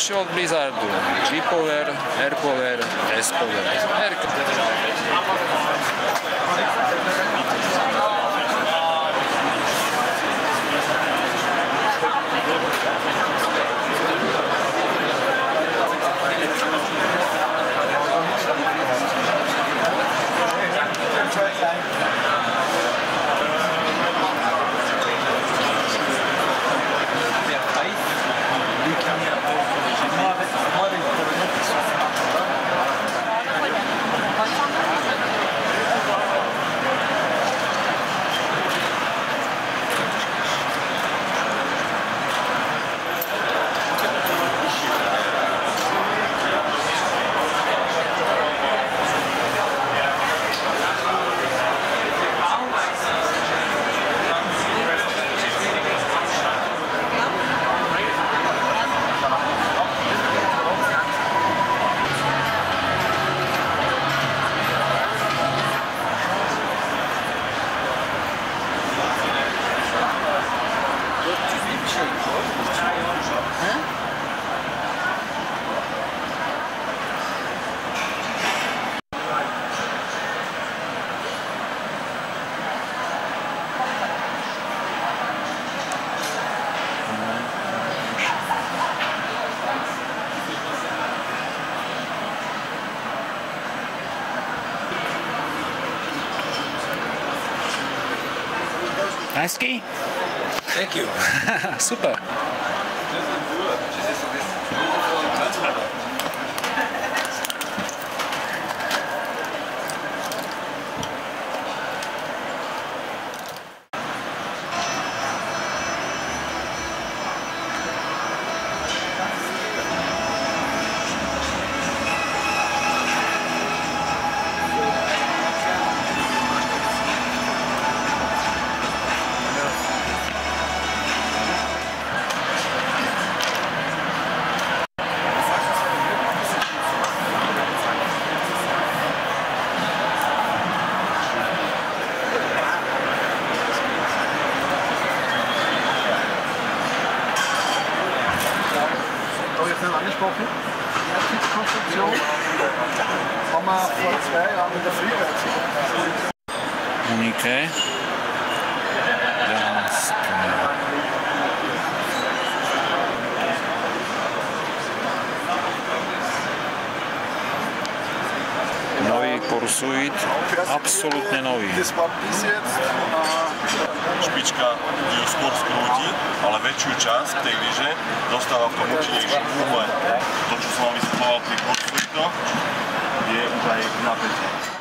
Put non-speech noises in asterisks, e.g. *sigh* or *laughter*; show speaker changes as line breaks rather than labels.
Shell Blizzard, Bipolar, Airpolar, S-Polar. Nice ski?
Thank you. *laughs*
Super.
schon angesprochen. Die Herzenskonstruktion haben wir vor zwei Jahren in der
Früh. Okay. Pursuit, absolútne nový.
Špička ju skôr skrúti, ale väčšiu časť tej lyže dostáva v tom účinnejšom uhle. To, čo som vám vysvetloval pri Pursuito, je už aj napätie.